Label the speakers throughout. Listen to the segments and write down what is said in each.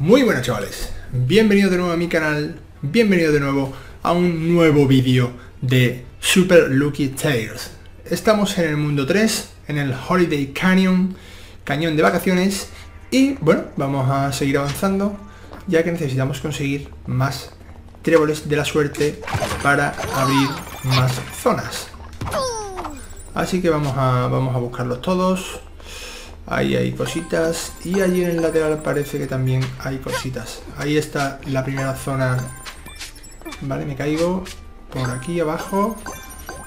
Speaker 1: Muy buenas chavales, bienvenidos de nuevo a mi canal, bienvenidos de nuevo a un nuevo vídeo de Super Lucky Tales. Estamos en el mundo 3, en el Holiday Canyon, cañón de vacaciones, y bueno, vamos a seguir avanzando, ya que necesitamos conseguir más tréboles de la suerte para abrir más zonas. Así que vamos a, vamos a buscarlos todos. Ahí hay cositas. Y allí en el lateral parece que también hay cositas. Ahí está la primera zona. Vale, me caigo por aquí abajo.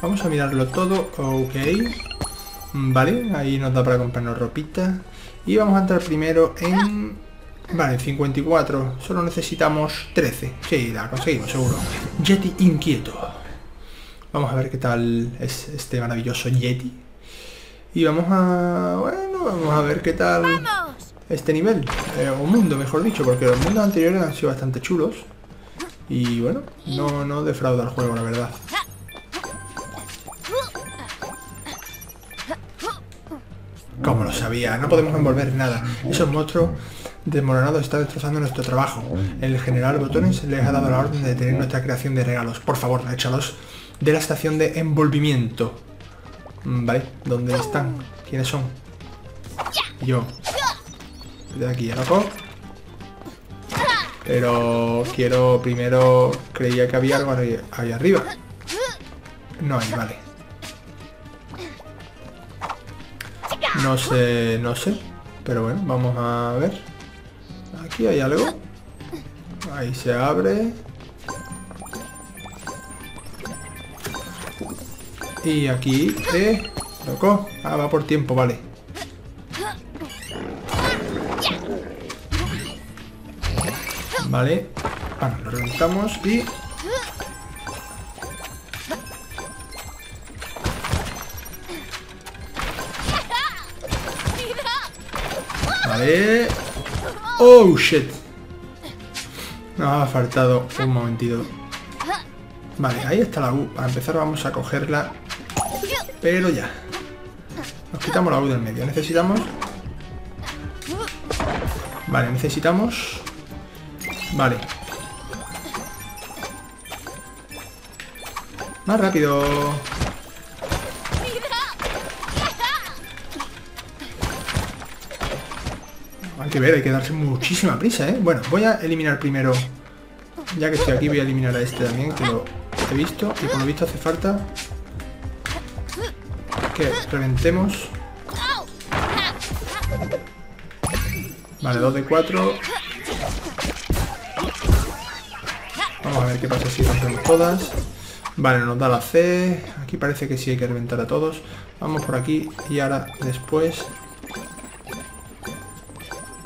Speaker 1: Vamos a mirarlo todo. Ok. Vale, ahí nos da para comprarnos ropita. Y vamos a entrar primero en... Vale, 54. Solo necesitamos 13. Sí, la conseguimos, seguro. Yeti inquieto. Vamos a ver qué tal es este maravilloso Yeti. Y vamos a... vamos a ver qué tal este nivel. Eh, o mundo, mejor dicho, porque los mundos anteriores han sido bastante chulos. Y bueno, no, no defrauda el juego, la verdad. Como lo sabía, no podemos envolver nada. Esos monstruos desmoronados están destrozando nuestro trabajo. El general Botones les ha dado la orden de detener nuestra creación de regalos. Por favor, échalos de la estación de envolvimiento. Mm, vale, ¿dónde están? ¿Quiénes son? Yo. De aquí, loco. Pero quiero primero... Creía que había algo ahí arriba. No hay, vale. No sé, no sé. Pero bueno, vamos a ver. Aquí hay algo. Ahí se abre. Y aquí, eh, loco. Ah, va por tiempo, vale. Vale. Bueno, lo reventamos y... Vale. Oh, shit. Nos ha faltado un momentito. Vale, ahí está la U. Para empezar vamos a cogerla pero ya. Nos quitamos la U del medio. Necesitamos... Vale, necesitamos... Vale. Más rápido. Hay que ver, hay que darse muchísima prisa, ¿eh? Bueno, voy a eliminar primero... Ya que estoy aquí voy a eliminar a este también, que lo he visto. Y por lo visto hace falta que reventemos. Vale, 2 de 4. A ver qué pasa si rompemos todas. Vale, nos da la C. Aquí parece que sí hay que reventar a todos. Vamos por aquí y ahora después...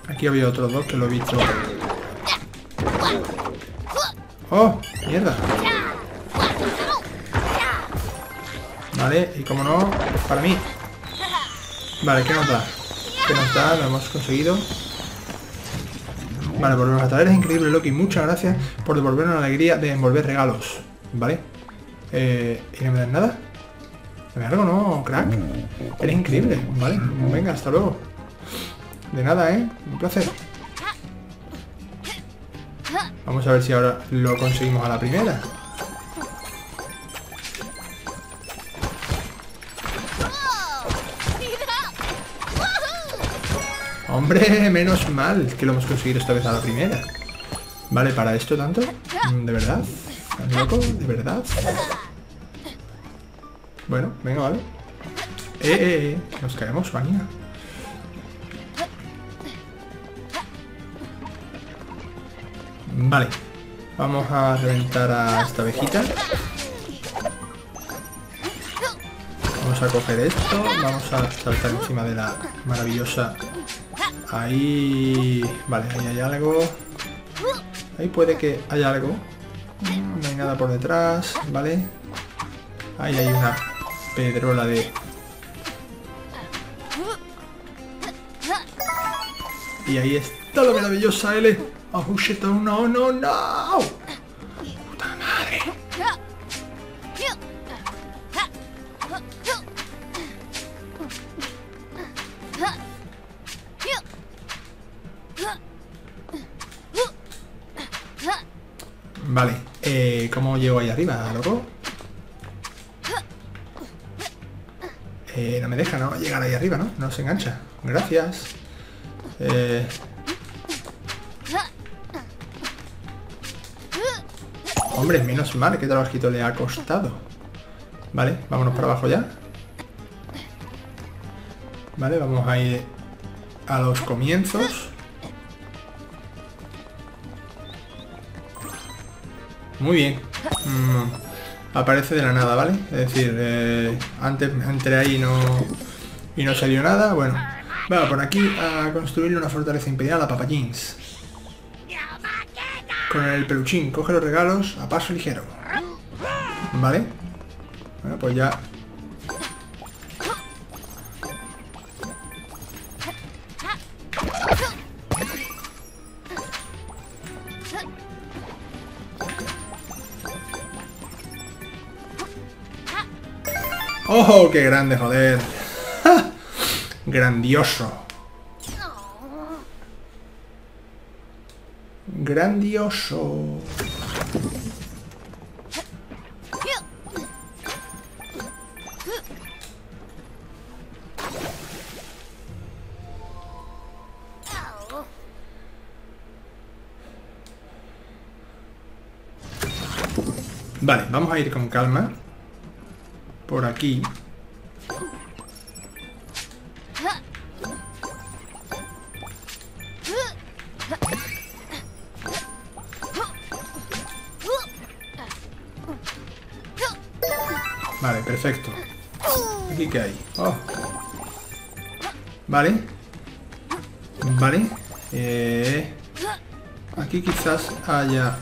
Speaker 1: Aquí había otros dos que lo he visto. ¡Oh! ¡Mierda! Vale, y como no, para mí. Vale, ¿qué nos da? ¿Qué nos da? Lo hemos conseguido. Vale, volvemos a traer. Es increíble, Loki. Muchas gracias por devolvernos la alegría de envolver regalos. ¿Vale? Eh, ¿Y no me dan nada? ¿Me algo, no, crack? Eres increíble. Vale, venga, hasta luego. De nada, ¿eh? Un placer. Vamos a ver si ahora lo conseguimos a la primera. Hombre, menos mal que lo hemos conseguido esta vez a la primera. Vale, ¿para esto tanto? ¿De verdad? loco? ¿De verdad? Bueno, venga, vale. Eh, eh, eh. Nos caemos, vaina. Vale. Vamos a reventar a esta abejita. Vamos a coger esto. Vamos a saltar encima de la maravillosa Ahí... Vale, ahí hay algo. Ahí puede que haya algo. No hay nada por detrás, ¿vale? Ahí hay una pedrola de... Y ahí está la maravillosa L. Oh no, no, no. ¿Cómo llego ahí arriba, loco? Eh, no me deja, ¿no? Llegar ahí arriba, ¿no? No se engancha. Gracias. Eh... Hombre, menos mal que trabajito le ha costado. Vale, vámonos para abajo ya. Vale, vamos a ir a los comienzos. Muy bien. Mm, aparece de la nada, ¿vale? Es decir, eh, antes entré ahí y no, y no salió nada. Bueno, va por aquí a construir una fortaleza imperial a Papayins. Con el peluchín, coge los regalos a paso ligero. ¿Vale? Bueno, pues ya ¡Oh, qué grande, joder! Grandioso. Grandioso. Vale, vamos a ir con calma por aquí. Vale, perfecto. ¿Aquí qué hay? Oh. Vale. Vale. Eh, aquí quizás haya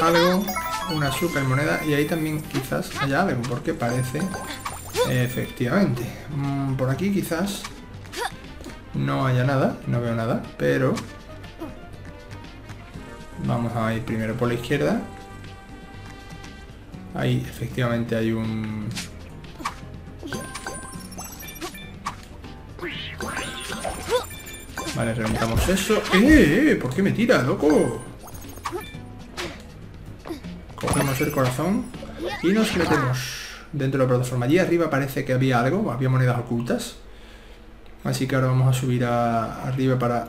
Speaker 1: algo una super moneda y ahí también quizás haya algo, porque parece... Efectivamente. Mm, por aquí quizás no haya nada, no veo nada, pero... Vamos a ir primero por la izquierda. Ahí efectivamente hay un... Vale, reventamos eso. ¡Eh! eh ¿Por qué me tira, loco? El corazón y nos metemos dentro de la plataforma. Allí arriba parece que había algo, había monedas ocultas. Así que ahora vamos a subir arriba para...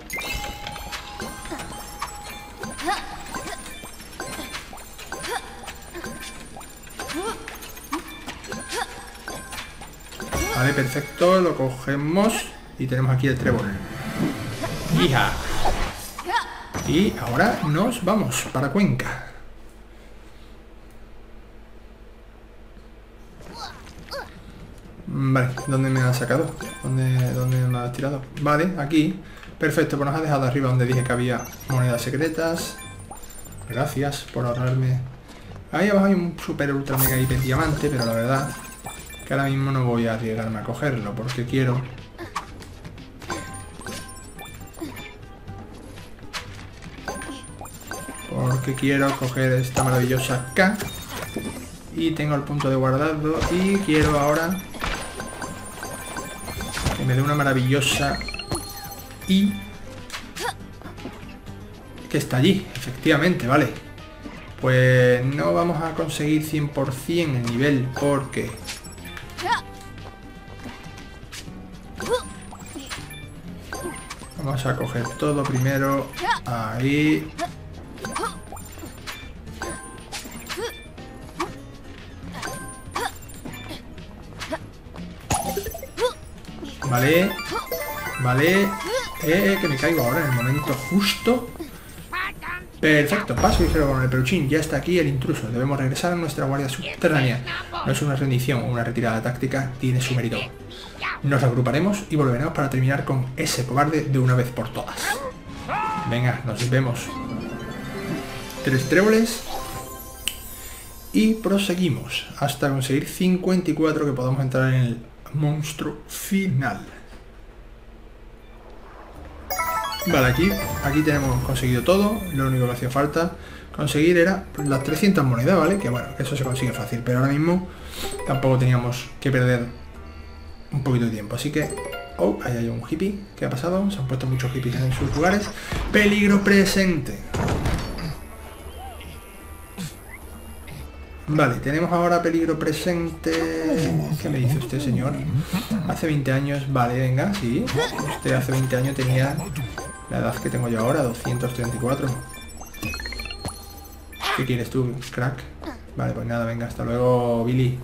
Speaker 1: Vale, perfecto, lo cogemos y tenemos aquí el trébol. ¡Hija! Y ahora nos vamos para Cuenca. Vale, ¿dónde me ha sacado? ¿Dónde, ¿Dónde me ha tirado? Vale, aquí. Perfecto, pues nos ha dejado arriba donde dije que había monedas secretas. Gracias por ahorrarme. Ahí abajo hay un super ultra mega hiper diamante, pero la verdad que ahora mismo no voy a arriesgarme a cogerlo porque quiero... Porque quiero coger esta maravillosa K y tengo el punto de guardado y quiero ahora me dé una maravillosa y que está allí, efectivamente, vale. Pues no vamos a conseguir 100% el nivel porque... Vamos a coger todo primero. Ahí. Vale. Vale. Eh, eh, que me caigo ahora en el momento justo. Perfecto, paso ligero con el peluchín. Ya está aquí el intruso. Debemos regresar a nuestra guardia subterránea. No es una rendición o una retirada táctica, tiene su mérito. Nos agruparemos y volveremos para terminar con ese cobarde de una vez por todas. Venga, nos vemos. Tres tréboles. Y proseguimos hasta conseguir 54 que podamos entrar en el monstruo final. Vale, aquí, aquí tenemos conseguido todo. Lo único que hacía falta conseguir era las 300 monedas, ¿vale? Que bueno, eso se consigue fácil. Pero ahora mismo tampoco teníamos que perder un poquito de tiempo. Así que... Oh, ahí hay un hippie. ¿Qué ha pasado? Se han puesto muchos hippies en sus lugares. Peligro presente. Vale, tenemos ahora peligro presente. ¿Qué me dice usted, señor? Hace 20 años, vale, venga, sí. Usted hace 20 años tenía la edad que tengo yo ahora, 234. ¿Qué quieres tú, crack? Vale, pues nada, venga, hasta luego, Billy.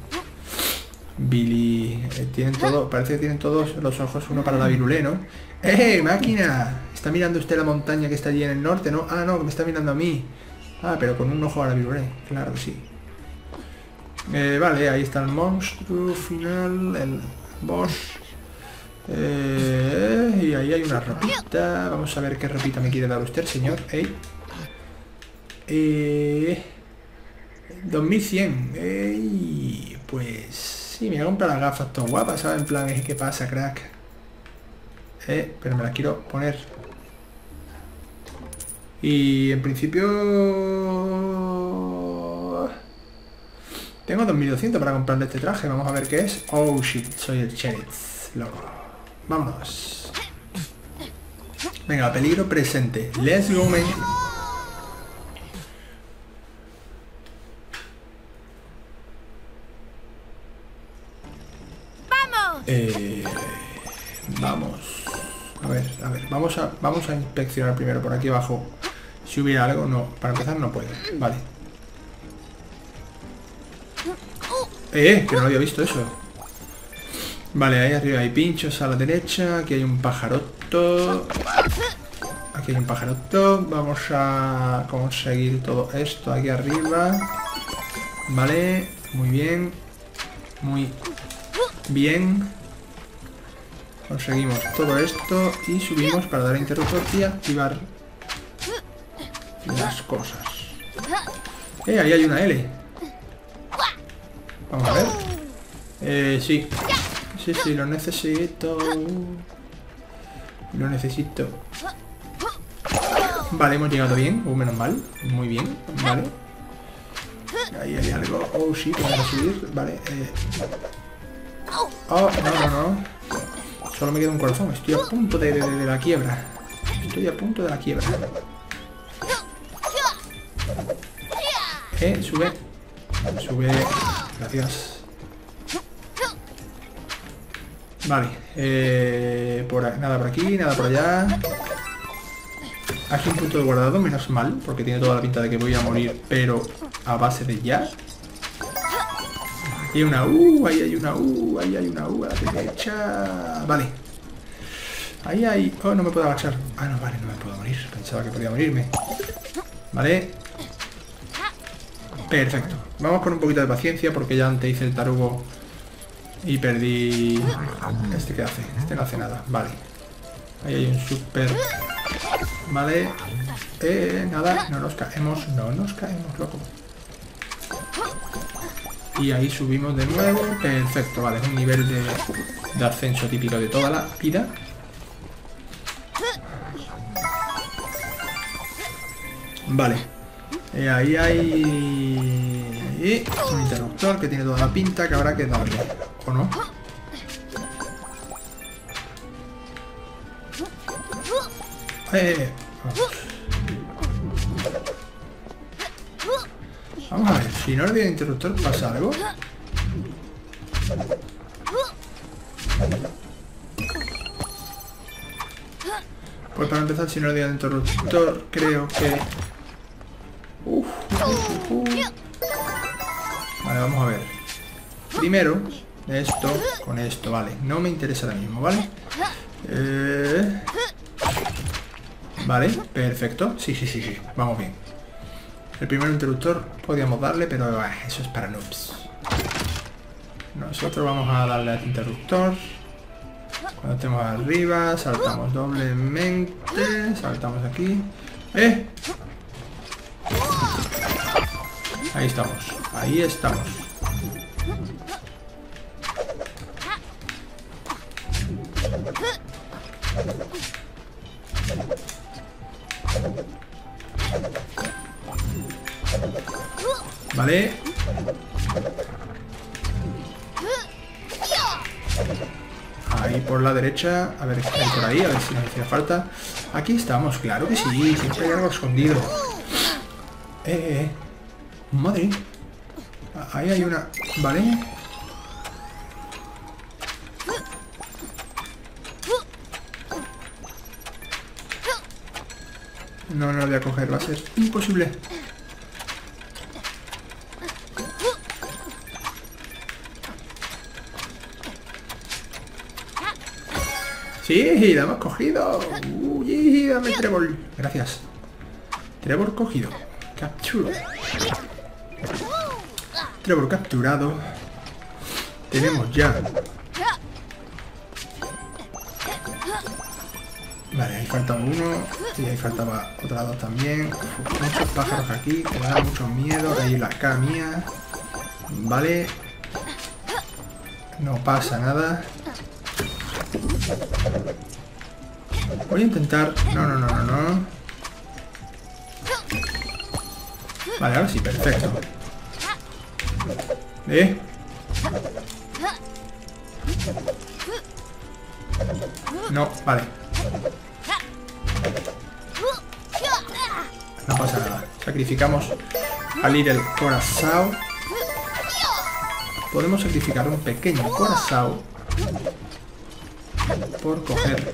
Speaker 1: Billy... eh, tienen todo, parece que tienen todos los ojos uno para la virulé, ¿no? ¡Eh, máquina! ¿Está mirando usted la montaña que está allí en el norte, no? Ah, no, me está mirando a mí. Ah, pero con un ojo a la virulé, claro sí. Eh, vale, ahí está el monstruo final, el boss. Eh, y ahí hay una ropita. Vamos a ver qué ropita me quiere dar usted, señor. Ey. Eh, 2100. Ey, pues sí, me voy a comprar las gafas tan guapas, ¿sabes? En plan, eh, ¿qué pasa, crack? Eh, pero me las quiero poner. Y en principio... Tengo 2200 para comprarle este traje. Vamos a ver qué es. Oh, shit. Soy el sheriff. Loco. Vámonos. Venga, peligro presente. Let's go, man.
Speaker 2: ¡Vamos!
Speaker 1: Eh, vamos. A ver, a ver. Vamos a, vamos a inspeccionar primero por aquí abajo. Si hubiera algo, no. Para empezar no puedo. Vale. Eh, que no lo había visto eso. Vale, ahí arriba hay pinchos a la derecha. Aquí hay un pajaroto. Aquí hay un pajaroto. Vamos a conseguir todo esto aquí arriba. Vale, muy bien. Muy bien. Conseguimos todo esto y subimos para dar interruptor y activar las cosas. Eh, ahí hay una L. Vamos a ver. Eh, sí. Sí, sí, lo necesito. Lo necesito. Vale, hemos llegado bien. Uh, menos mal. Muy bien. Vale. Ahí hay algo. Oh, sí, a subir. Vale. Eh. Oh, no, no, no. Solo me queda un corazón. Estoy a punto de, de- de la quiebra. Estoy a punto de la quiebra. Eh, sube. Sube. Gracias. Vale. Eh, por, nada por aquí, nada por allá. Aquí un punto de guardado, menos mal, porque tiene toda la pinta de que voy a morir, pero a base de ya. Y una U, ahí hay una U, ahí hay una U a la derecha. Vale. Ahí hay... Oh, no me puedo agachar. Ah, no, vale, no me puedo morir. Pensaba que podía morirme. Vale. Perfecto. Vamos con un poquito de paciencia porque ya antes hice el tarugo y perdí... ¿Este qué hace? Este no hace nada. Vale. Ahí hay un super... Vale. Eh, nada, no nos caemos, no nos caemos, loco. Y ahí subimos de nuevo. Perfecto, vale, es un nivel de, ascenso típico de toda la vida. Vale. Eh, ahí hay un interruptor que tiene toda la pinta que habrá que darle. ¿O no? Vamos. A ver, si no le doy al interruptor pasa algo. Pues para empezar, si no le doy al interruptor, creo que... Uf, uf, uf. Vale, vamos a ver. Primero, esto con esto, vale. No me interesa ahora mismo, ¿vale? Eh... Vale, perfecto. Sí, sí, sí, sí. Vamos bien. El primer interruptor podíamos darle, pero ah, eso es para noobs. Nosotros vamos a darle al interruptor. Cuando estemos arriba, saltamos doblemente. Saltamos aquí. ¡Eh! Ahí estamos. Ahí estamos. Vale. Ahí por la derecha. A ver hay por ahí, a ver si nos hacía falta. Aquí estamos, claro que sí. Siempre hay algo escondido. Eh, eh, eh. Madre. Ahí hay una... Vale. No, no lo voy a coger, va a ser imposible. Sí, la hemos cogido. Uy, dame trébol. Gracias. Trevor cogido. Captura. Trevor capturado. Tenemos ya. Vale, ahí falta uno. Y ahí faltaba otra dos también. muchos pájaros aquí que me dan mucho miedo. Ahí la cara mía. Vale. No pasa nada. Voy a intentar... No, no, no, no, no. Vale, ahora sí, perfecto. ¿Eh? No, vale. No pasa nada. Sacrificamos a Little Corazao. Podemos sacrificar un pequeño Corazao por coger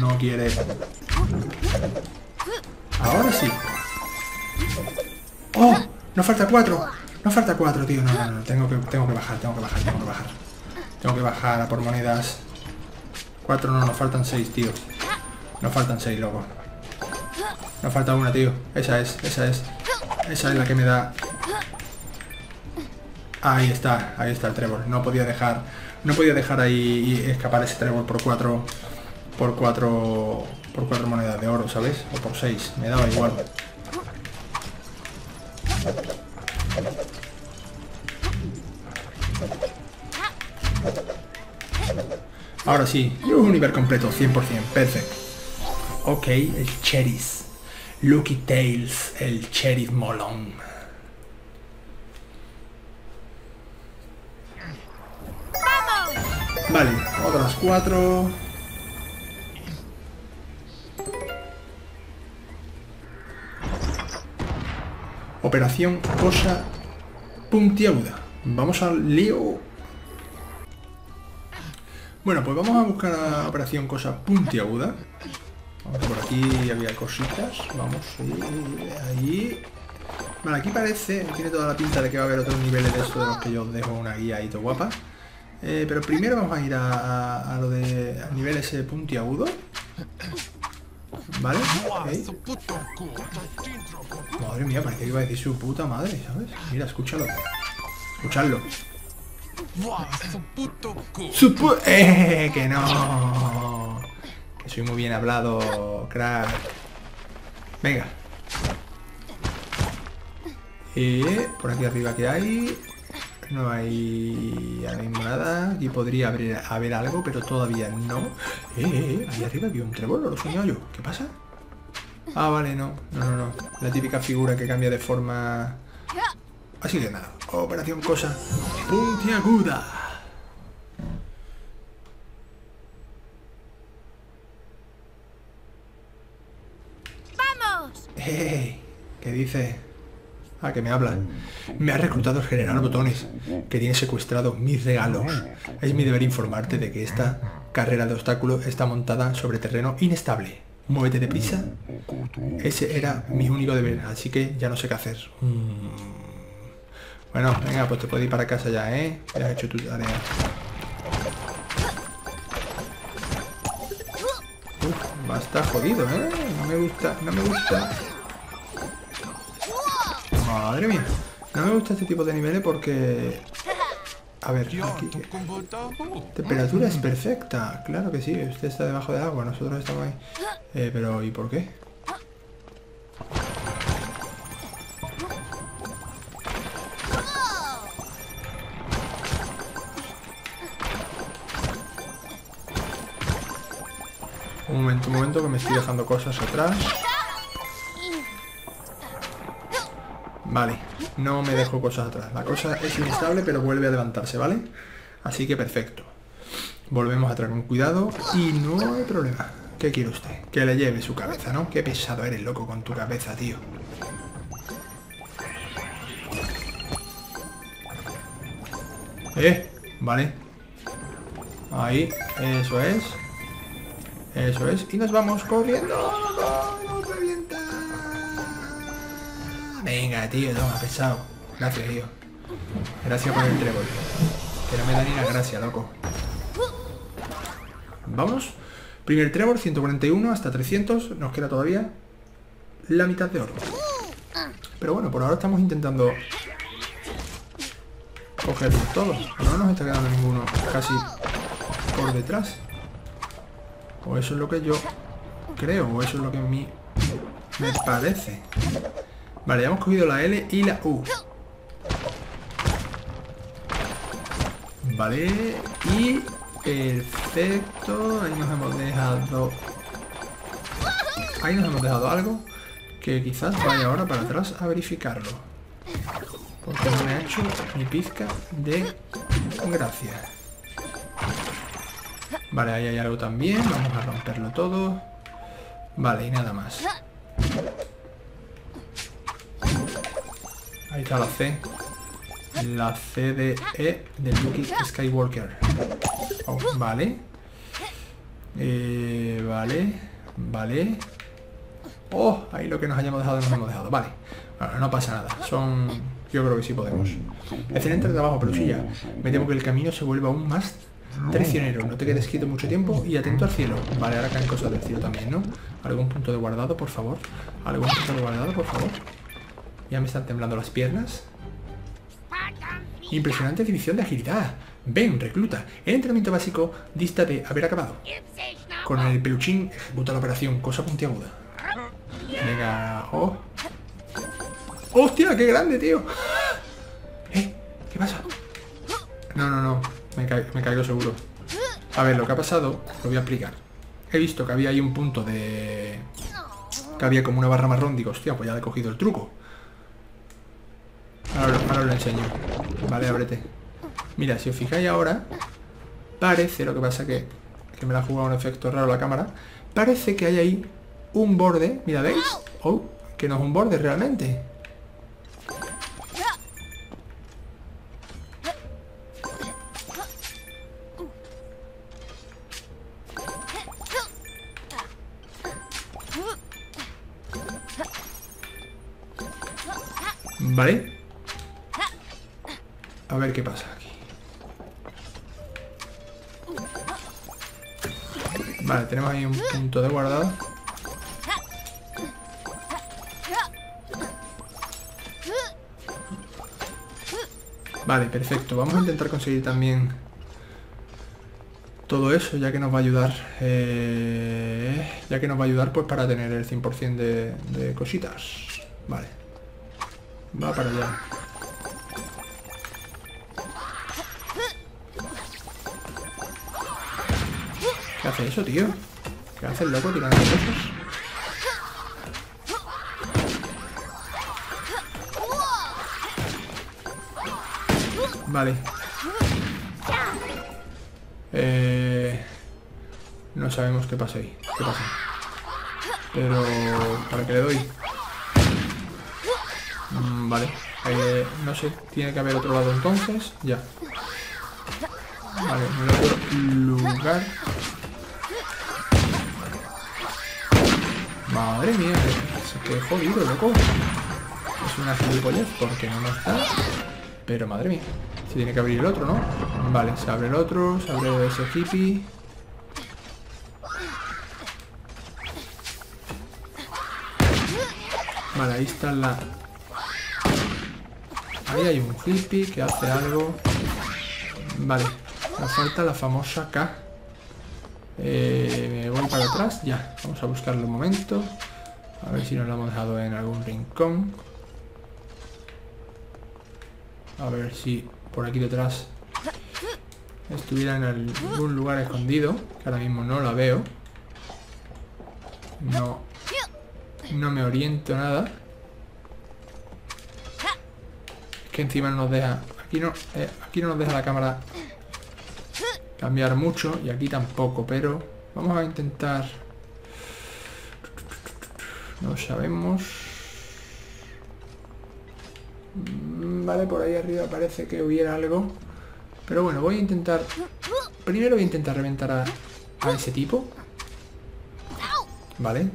Speaker 1: no quiere ahora sí. Oh nos falta cuatro. Nos falta cuatro tío. No, no, no tengo que tengo que bajar tengo que bajar tengo que bajar. Tengo que bajar a por monedas. Cuatro no nos faltan seis tío. Nos faltan seis loco. Nos falta una tío. Esa es esa es. Esa es la que me da. Ahí está, ahí está el trébol. No podía dejar, no podía dejar ahí escapar ese trébol por cuatro, por cuatro, por cuatro monedas de oro, ¿sabes? O por seis, me daba igual. Ahora sí, un nivel completo, 100%, perfecto. Ok, el Cheris. Lucky Tails, el Cheris molón. Vale, otras cuatro. Operación cosa puntiaguda. Vamos al lío. Bueno, pues vamos a buscar a operación cosa puntiaguda. Vamos por aquí había cositas. Vamos ahí. Vale, aquí parece, tiene toda la pinta de que va a haber otros niveles de esto de los que yo os dejo una guía ahí todo guapa. Eh, pero primero vamos a ir a, lo de nivel ese puntiagudo. ¿Vale? Madre mía, parece que iba a decir su puta madre, ¿sabes? Mira, escúchalo. Escuchadlo. Su ¡Eh! ¡Que no! Que soy muy bien hablado, crack. Venga. Y por aquí arriba que hay. No hay ahora mismo nada. Aquí podría haber, haber algo, pero todavía no. Eh, eh, eh ahí arriba había un trébol, lo soñado yo. ¿Qué pasa? Ah, vale, no. No, no, no. La típica figura que cambia de forma... Así de nada. Operación cosa puntiaguda.
Speaker 2: ¡Vamos!
Speaker 1: ¿Qué dice? Ah, que me habla. Me ha reclutado el general Botones, que tiene secuestrado mis regalos. Es mi deber informarte de que esta carrera de obstáculos está montada sobre terreno inestable. Muévete deprisa. Ese era mi único deber, así que ya no sé qué hacer. Mm. Bueno, venga, pues te puedes ir para casa ya, ¿eh? Ya has hecho tu tarea. Uf, va a estar jodido, ¿eh? No me gusta, no me gusta. Madre mía. No me gusta este tipo de niveles porque... A ver, aquí... Temperatura es perfecta. Claro que sí, usted está debajo del agua, nosotros estamos ahí. Eh, pero ¿y por qué? Un momento, un momento, que me estoy dejando cosas atrás. Vale, no me dejo cosas atrás. La cosa es inestable, pero vuelve a levantarse, ¿vale? Así que perfecto. Volvemos atrás con cuidado y no hay problema. ¿Qué quiere usted? Que le lleve su cabeza, ¿no? Qué pesado eres, loco, con tu cabeza, tío. Eh, vale. Ahí, eso es. Eso es. Y nos vamos corriendo. Venga, tío, toma, pesado. Gracias, tío. Gracias por el trébol. Que no me da ni la gracia, loco. Vamos. Primer trébol, 141 hasta 300. Nos queda todavía la mitad de oro. Pero bueno, por ahora estamos intentando coger todo. No nos está quedando ninguno casi por detrás. O eso es lo que yo creo, o eso es lo que a mí me parece. Vale, ya hemos cogido la L y la U. Vale, y perfecto. Ahí nos hemos dejado... Ahí nos hemos dejado algo que quizás vaya ahora para atrás a verificarlo. Porque no me ha hecho ni pizca de gracia. Vale, ahí hay algo también. Vamos a romperlo todo. Vale, y nada más. Está la C. La C de E del Lucky Skywalker. Oh, vale. Eh, vale. Vale. Oh, ahí lo que nos hayamos dejado nos hemos dejado. Vale. Bueno, no pasa nada. Son... Yo creo que sí podemos. Excelente trabajo, pero sí ya. Me temo que el camino se vuelva aún más traicionero. No te quedes quieto mucho tiempo y atento al cielo. Vale, ahora caen cosas del cielo también, ¿no? ¿Algún punto de guardado, por favor? ¿Algún punto de guardado, por favor? Ya me están temblando las piernas. Impresionante división de agilidad. Ven, recluta. El entrenamiento básico dista de haber acabado. Con el peluchín ejecuta la operación, cosa puntiaguda. Venga, oh. ¡Hostia, qué grande, tío! ¿Eh? ¿Qué pasa? No, no, no. Me, me caigo seguro. A ver, lo que ha pasado, lo voy a explicar. He visto que había ahí un punto de... Que había como una barra marrón. Digo, hostia, pues ya le he cogido el truco. Ahora, ahora lo enseño. Vale, ábrete. Mira, si os fijáis ahora, parece, lo que pasa que, que me la ha jugado un efecto raro la cámara, parece que hay ahí un borde, mira, ¿veis? Oh, que no es un borde realmente. ¿Vale? A ver qué pasa aquí. Vale, tenemos ahí un punto de guardado. Vale, perfecto. Vamos a intentar conseguir también todo eso, ya que nos va a ayudar. Eh, ya que nos va a ayudar pues para tener el 100% de, de cositas. Vale. Va para allá. Hace eso, tío? ¿Qué hace el loco tirando cosas? Vale. Eh, no sabemos qué pasa ahí. ¿Qué pasa? Pero... ¿Para qué le doy? Mm, vale. Eh, no sé. Tiene que haber otro lado entonces. Ya. Vale, no le puedo lugar. Madre mía, que jodido, loco. Es una gilipollez porque no está. Pero madre mía. Se tiene que abrir el otro, ¿no? Vale, se abre el otro, se abre ese hippie. Vale, ahí está la... Ahí hay un hippie que hace algo. Vale, nos falta la famosa K. Eh, para atrás, ya. Vamos a buscarlo un momento. A ver si nos lo hemos dejado en algún rincón. A ver si por aquí detrás estuviera en algún lugar escondido, que ahora mismo no la veo. No, no me oriento nada. que encima nos deja... Aquí no, eh, aquí no nos deja la cámara cambiar mucho y aquí tampoco, pero Vamos a intentar... No sabemos... Mm, vale, por ahí arriba parece que hubiera algo. Pero bueno, voy a intentar... Primero voy a intentar reventar a, ese tipo. Vale,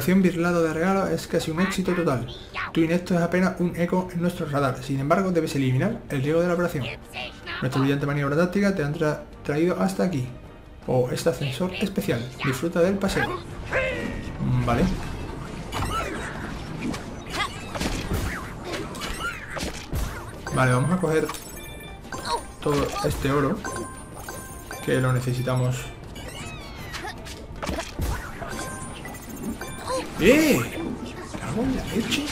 Speaker 1: Operación Birlado de Regalo es casi un éxito total. Tu inecto es apenas un eco en nuestro radar. Sin embargo, debes eliminar el riesgo de la operación. Nuestra brillante maniobra táctica te han tra- traído hasta aquí. O este ascensor especial. Disfruta del paseo. Mm, Vale. Vale, vamos a coger todo este oro. Que lo necesitamos. ¡Eh! ¿Cago en la leche?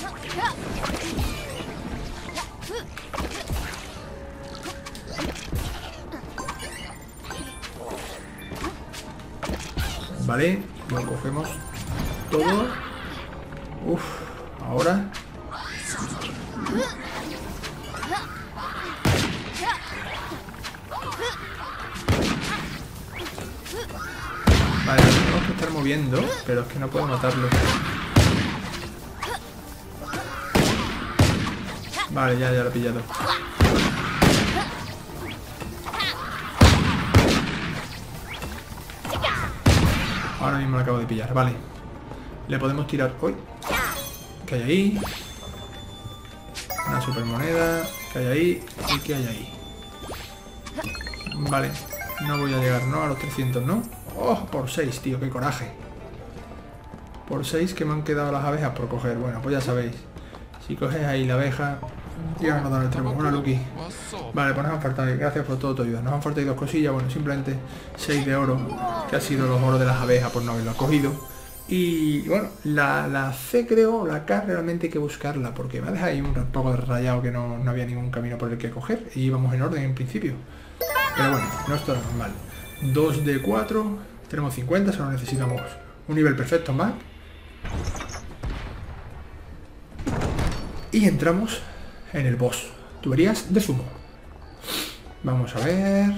Speaker 1: Vale, lo cogemos todo. Uf, ahora. Vale, tenemos que estar moviendo, pero es que no puedo matarlo. Vale, ya, ya lo he pillado. Ahora mismo lo acabo de pillar, vale. Le podemos tirar... ¡Uy! ¿Qué hay ahí? Una super moneda. ¿Qué hay ahí? ¿Y qué hay ahí? Vale. No voy a llegar, ¿no? A los 300, ¿no? ¡Oh! Por 6, tío, qué coraje. Por 6 que me han quedado las abejas por coger. Bueno, pues ya sabéis. Si coges ahí la abeja... Ya nos dan el. Una Lucky. Vale, pues nos han faltado, gracias por todo tu ayuda. Nos han faltado dos cosillas, bueno, simplemente 6 de oro, que ha sido los oros de las abejas por no haberlo cogido. Y bueno, la, la C creo, la K realmente hay que buscarla, porque me ha dejado ahí un poco rayado que no, no había ningún camino por el que coger, y íbamos en orden en principio. Pero bueno, no es todo normal. 2 de 4, tenemos 50, solo necesitamos un nivel perfecto más. Y entramos en el boss. Tuberías de zumo. Vamos a ver.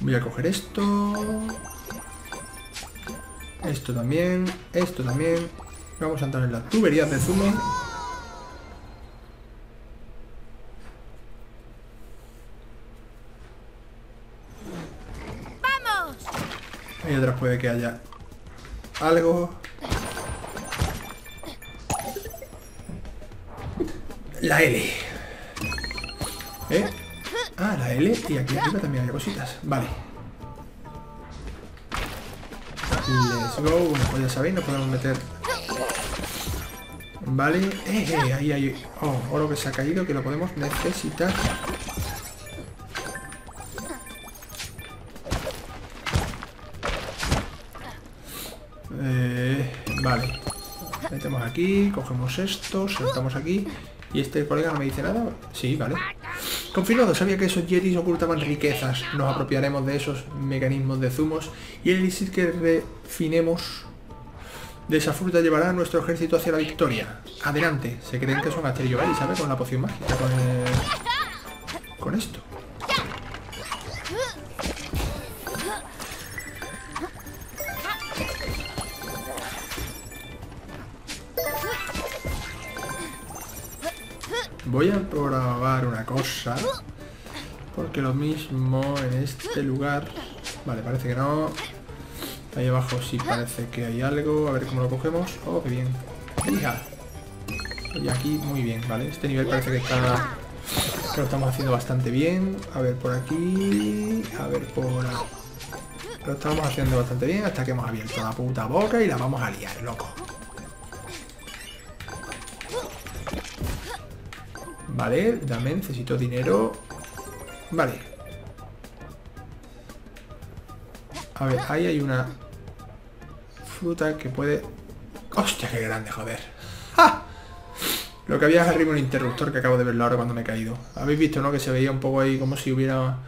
Speaker 1: Voy a coger esto. Esto también. Esto también. Vamos a entrar en las tuberías de zumo.
Speaker 2: ¡Vamos!
Speaker 1: Ahí atrás puede que haya algo. La L. ¿Eh? Ah, la L. Y aquí arriba también hay cositas. Vale. Let's go. Bueno, pues ya sabéis, nos podemos meter. Vale. Eh, eh, ahí hay oh, oro que se ha caído que lo podemos necesitar. Eh, vale. Metemos aquí, cogemos esto, saltamos aquí. ¿Y este colega no me dice nada? Sí, vale. Confirmado, sabía que esos yetis ocultaban riquezas. Nos apropiaremos de esos mecanismos de zumos y el elixir que refinemos de esa fruta llevará a nuestro ejército hacia la victoria. Adelante. Se creen que son Asterio Gali, ¿sabes? Con la poción mágica, con, el- con esto. Voy a probar una cosa. Porque lo mismo en este lugar... Vale, parece que no. Ahí abajo sí parece que hay algo. A ver cómo lo cogemos. Oh, qué bien. Hija. Y aquí muy bien, ¿vale? Este nivel parece que está... Que lo estamos haciendo bastante bien. A ver por aquí. A ver por... aquí. Lo estamos haciendo bastante bien hasta que hemos abierto la puta boca y la vamos a liar, loco. Vale, dame, necesito dinero. Vale. A ver, ahí hay una fruta que puede... ¡Hostia, qué grande, joder! ¡Ja! Lo que había es arriba un interruptor que acabo de verlo ahora cuando me he caído. Habéis visto, ¿no? Que se veía un poco ahí como si hubiera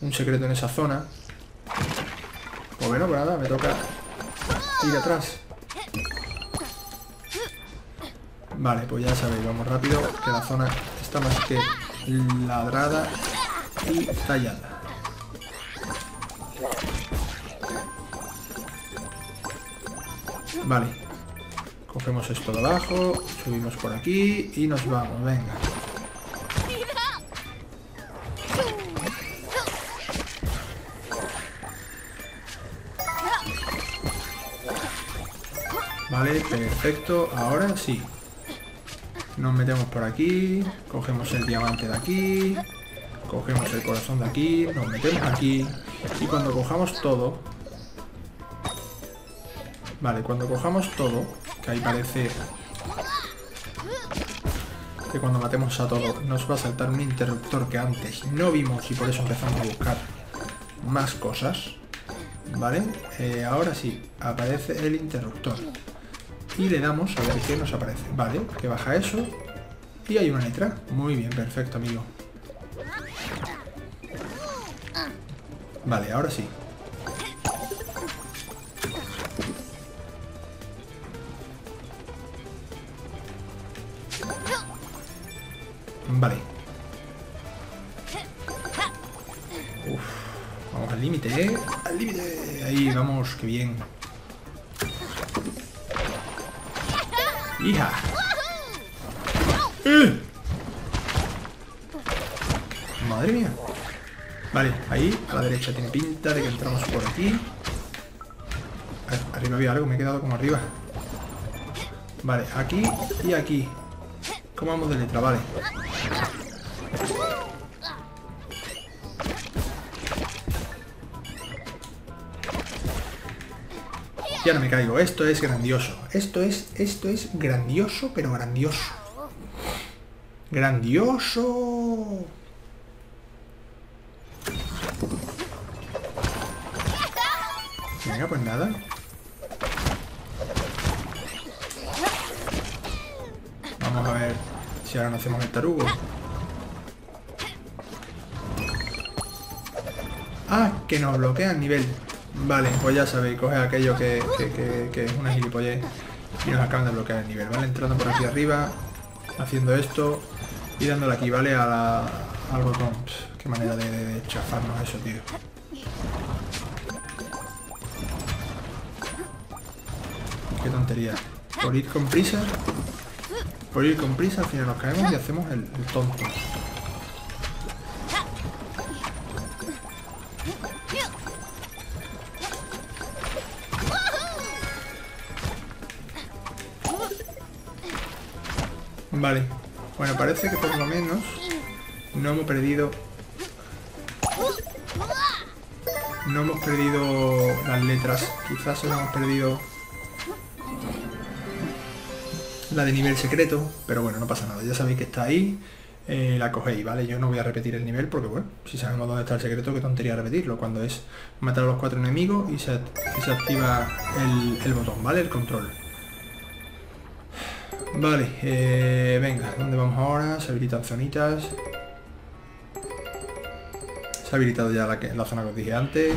Speaker 1: un secreto en esa zona. Pues bueno, pues nada, me toca ir atrás. Vale, pues ya sabéis, vamos rápido, que la zona está más que ladrada y tallada. Vale. Cogemos esto de abajo, subimos por aquí y nos vamos, venga. Vale, perfecto. Ahora sí. Nos metemos por aquí, cogemos el diamante de aquí, cogemos el corazón de aquí, nos metemos aquí y cuando cojamos todo... Vale, cuando cojamos todo, que ahí parece que cuando matemos a todo nos va a saltar un interruptor que antes no vimos y por eso empezamos a buscar más cosas. ¿Vale? Eh, ahora sí, aparece el interruptor y le damos a ver qué nos aparece. Vale, que baja eso y hay una letra. Muy bien, perfecto, amigo. Vale, ahora sí. Vale. Uf, vamos al límite, ¿eh? Al límite. Ahí, vamos, qué bien. ¡Hija! ¡Eh! Madre mía. Vale, ahí, a la derecha tiene pinta de que entramos por aquí. Arriba había algo, me he quedado como arriba. Vale, aquí y aquí. ¿Cómo vamos de letra? Vale. Ya no me caigo. Esto es grandioso. Esto es, esto es grandioso, pero grandioso. Grandioso. Venga, pues nada. Vamos a ver si ahora no hacemos el tarugo. Ah, que nos bloquea el nivel. Vale, pues ya sabéis, coge aquello que, es una gilipollez y nos acaban de bloquear el nivel, ¿vale? Entrando por aquí arriba, haciendo esto y dándole aquí, ¿vale? A la, al botón. qué manera de, de chafarnos eso, tío. Qué tontería. Por ir con prisa, por ir con prisa al final nos caemos y hacemos el tonto. Vale. Bueno, parece que por lo menos no hemos perdido... No hemos perdido las letras. Quizás solo hemos perdido la de nivel secreto, pero bueno, no pasa nada. Ya sabéis que está ahí, eh, la cogéis, ¿vale? Yo no voy a repetir el nivel porque, bueno, si sabemos dónde está el secreto, qué tontería repetirlo. Cuando es matar a los cuatro enemigos y se, activa el botón, ¿vale? El control. Vale, eh, venga, ¿dónde vamos ahora? Se habilitan zonitas. Se ha habilitado ya la, la zona que os dije antes.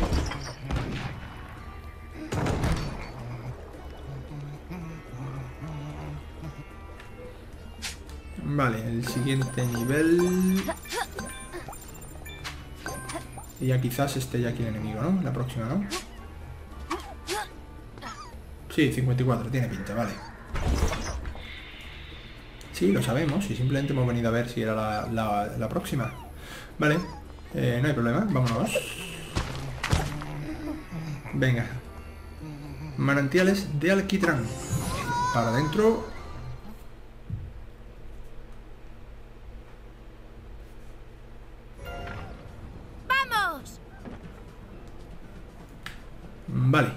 Speaker 1: Vale, el siguiente nivel... Y ya quizás esté ya aquí el enemigo, ¿no? La próxima, ¿no? Sí, 54, tiene pinta, vale. Sí, lo sabemos y simplemente hemos venido a ver si era la, próxima. Vale, eh, no hay problema, vámonos. Venga. Manantiales de alquitrán. Para adentro.
Speaker 2: ¡Vamos!
Speaker 1: Vale.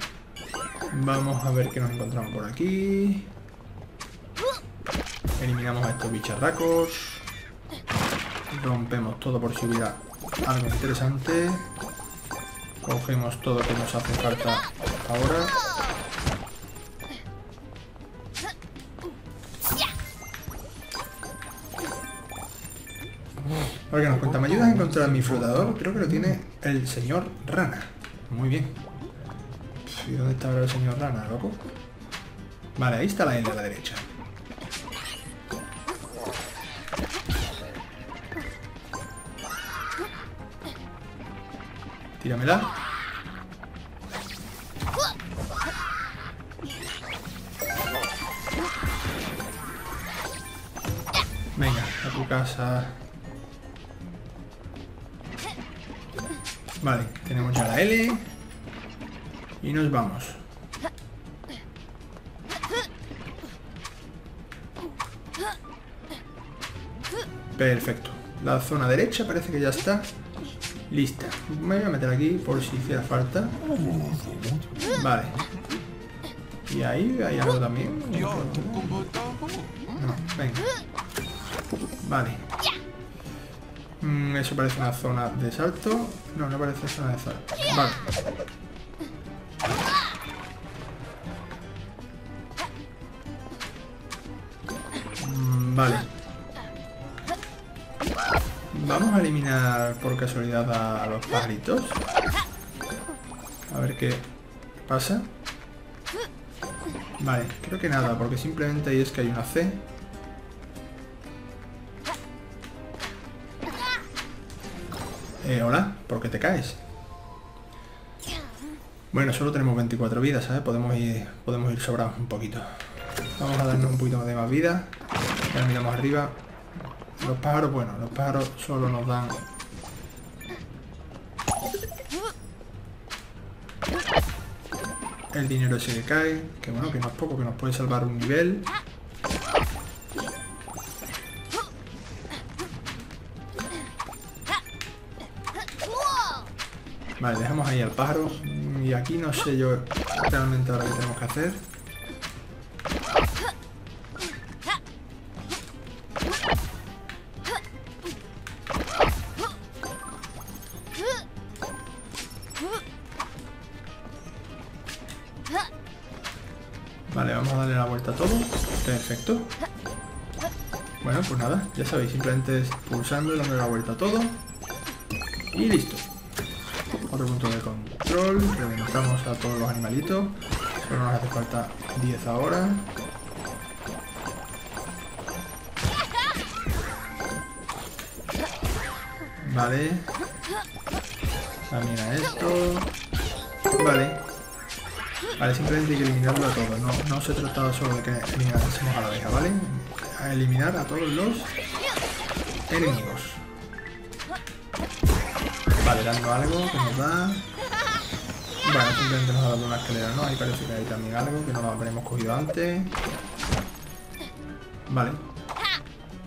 Speaker 1: Vamos a ver qué nos encontramos por aquí. Eliminamos a estos bicharracos. Rompemos todo por si hubiera algo interesante. Cogemos todo que nos hace falta ahora. A ver qué nos cuenta. ¿Me ayudas a encontrar mi flotador? Creo que lo tiene el señor Rana. Muy bien. ¿Y dónde está ahora el señor Rana, loco? Vale, ahí está la L a la derecha. Tíramela. Venga, a tu casa. Vale, tenemos ya la L. Y nos vamos. Perfecto. La zona derecha parece que ya está lista. Me voy a meter aquí por si hiciera falta. Vale. Y ahí hay algo también. No, venga. Vale. Mm, eso parece una zona de salto. No, no parece zona de salto. Vale. A ver qué pasa. Vale, creo que nada, porque simplemente ahí es que hay una C. Eh, hola, ¿por qué te caes? Bueno, solo tenemos 24 vidas, ¿sabes? Podemos ir, podemos ir sobrados un poquito. Vamos a darnos un poquito de más vida. Ya miramos arriba. Los pájaros, bueno, los pájaros solo nos dan... El dinero ese que cae, que bueno, que no es poco, que nos puede salvar un nivel. Vale, dejamos ahí al pájaro. Y aquí no sé yo realmente ahora qué tenemos que hacer. Nada, ya sabéis, simplemente pulsando y dándole la vuelta a todo. Y listo. Otro punto de control, reventamos a todos los animalitos. Solo nos hace falta 10 ahora. Vale. También a esto. Vale. Vale, simplemente hay que eliminarlo a todos. No, no se trataba solo de que eliminásemos a la abeja, ¿vale? A eliminar a todos los enemigos. Vale, dando algo que nos da. Bueno, simplemente nos ha dado una escalera, ¿no? Ahí parece que hay también algo que no lo habremos cogido antes. Vale.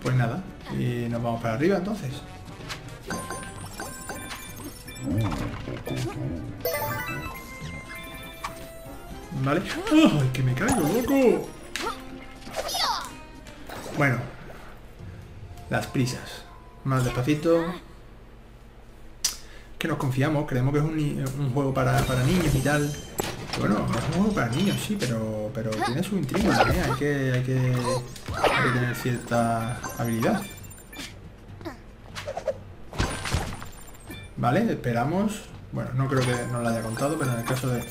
Speaker 1: Pues nada. Y nos vamos para arriba entonces. Vale. ¡Ay, que me caigo, loco! Bueno. Las prisas. Más despacito. Que nos confiamos, creemos que es un, juego para, para niños y tal. Bueno, es un juego para niños, sí, pero, pero tiene su intriga, ¿eh? Hay que, hay que, hay que tener cierta habilidad. Vale, esperamos. Bueno, no creo que nos la haya contado, pero en el caso de...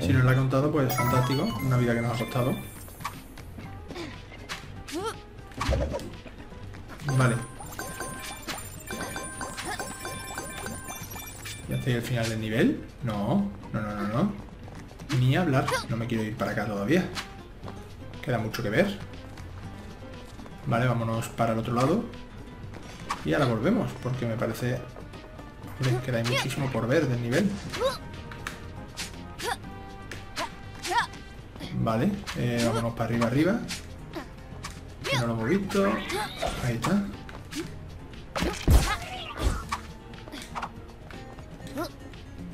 Speaker 1: Si nos la ha contado, pues fantástico. Una vida que nos ha costado. Vale. ¿Ya estoy al final del nivel? No, no, no, no, no. Ni hablar. No me quiero ir para acá todavía. Queda mucho que ver. Vale, vámonos para el otro lado. Y ahora volvemos, porque me parece... Queda hay muchísimo por ver del nivel. Vale, eh, vámonos para arriba, arriba. No lo hemos visto. Ahí está.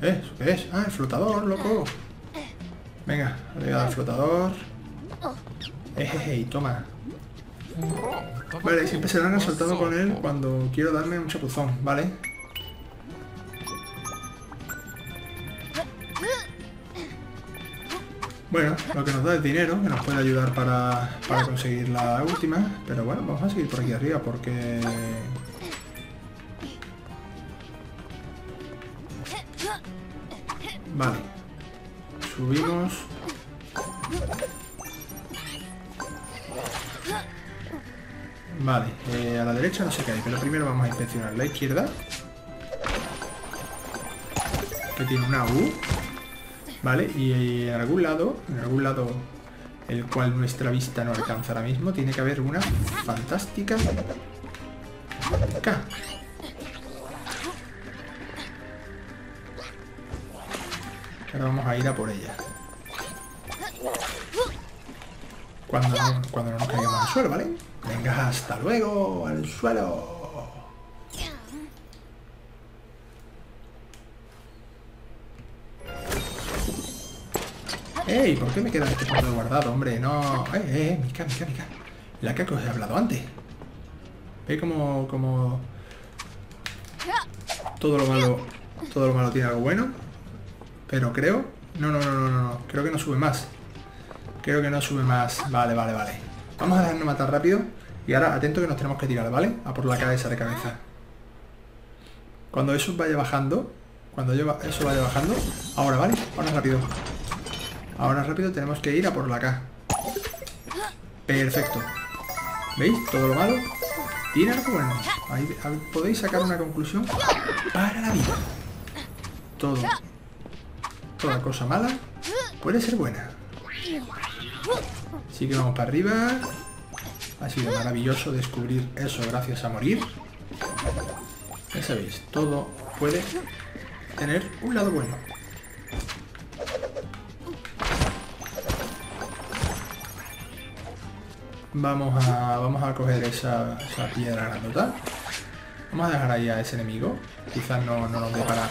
Speaker 1: ¿Eh? ¿Eso qué es? Ah, el flotador, loco. Venga, arriba del flotador. Ejeje, toma. Vale, siempre se han saltado con él cuando quiero darme un chapuzón, ¿vale? Bueno, lo que nos da es dinero, que nos puede ayudar para, para conseguir la última. Pero bueno, vamos a seguir por aquí arriba porque... Vale. Subimos. Vale, eh, a la derecha no sé qué hay, pero primero vamos a inspeccionar la izquierda. Que tiene una U. Vale, y en algún lado, en algún lado el cual nuestra vista no alcanza ahora mismo, tiene que haber una fantástica K. Ahora vamos a ir a por ella. Cuando no, cuando no nos caigamos al suelo, ¿vale? Venga, hasta luego, al suelo. ¡Ey! ¿Por qué me queda este punto guardado, hombre? No... ¡Eh, eh! Mica, mica, mica. La que os he hablado antes. ¿Veis como... como... Todo lo malo... Todo lo malo tiene algo bueno? Pero creo... No, no, no, no, no. Creo que no sube más. Creo que no sube más. Vale, vale, vale. Vamos a dejarnos matar rápido. Y ahora, atento que nos tenemos que tirar, ¿vale? A por la cabeza de cabeza. Cuando eso vaya bajando... Cuando eso vaya bajando... Ahora, ¿vale? Ahora rápido. Ahora rápido tenemos que ir a por la K. Perfecto. ¿Veis? Todo lo malo tiene algo bueno. Ahí, podéis sacar una conclusión para la vida. Todo. Toda cosa mala puede ser buena. Así que vamos para arriba. Ha sido maravilloso descubrir eso gracias a morir. Ya sabéis, todo puede tener un lado bueno. Vamos a, vamos a coger esa, piedra grandota. Vamos a dejar ahí a ese enemigo. Quizás no, no nos dé para...